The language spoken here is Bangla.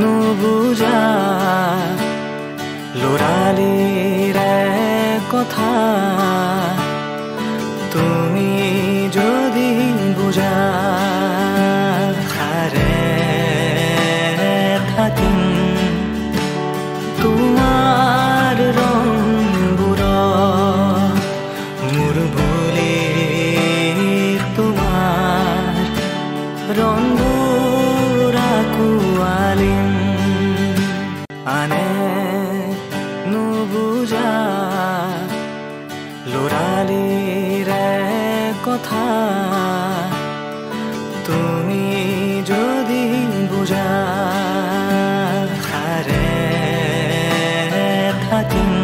নুবুজা লুরালির কথা। তুমি যদি বুঝা হারে থাকিম তোমার আনে নুবুজা লোরালি রে কথা। তুমি যদি বুঝা হারে থাকিম